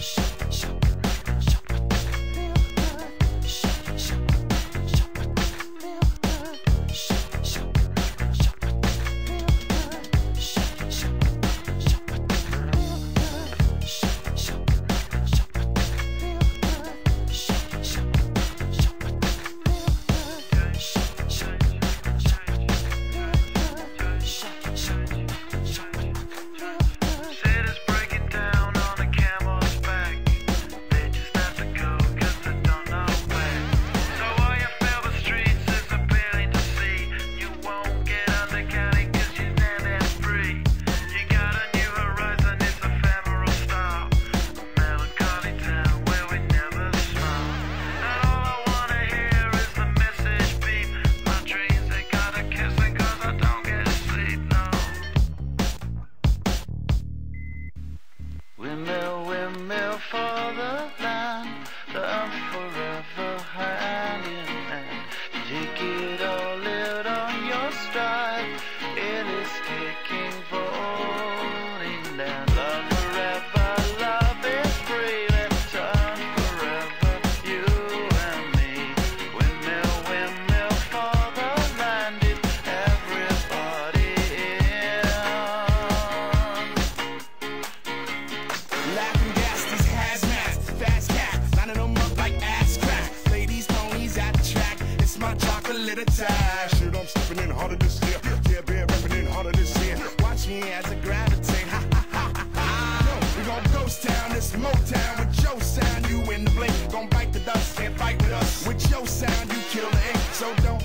Shh, shh. this. Side. Shit, I'm stepping in harder this year. Yeah, been repping in harder this year. Watch me as I gravitate. Ha ha ha ha. We gon' ghost town, this Motown with your sound. You in the blink, gon' bite the dust, can't fight with us. With your sound, you kill the ink. So don't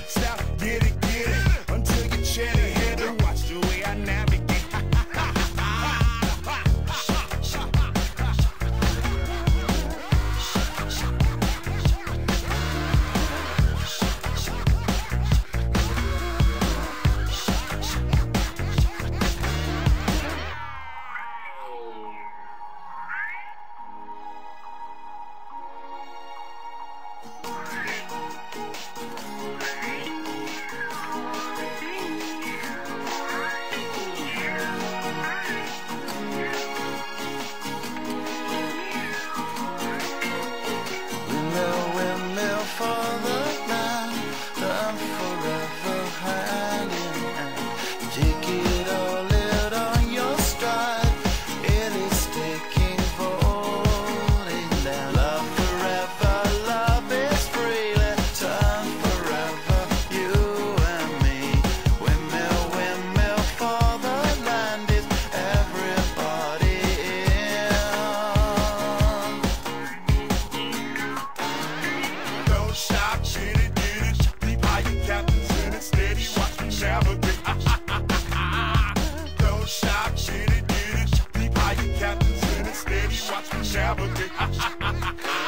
Watch me navigate.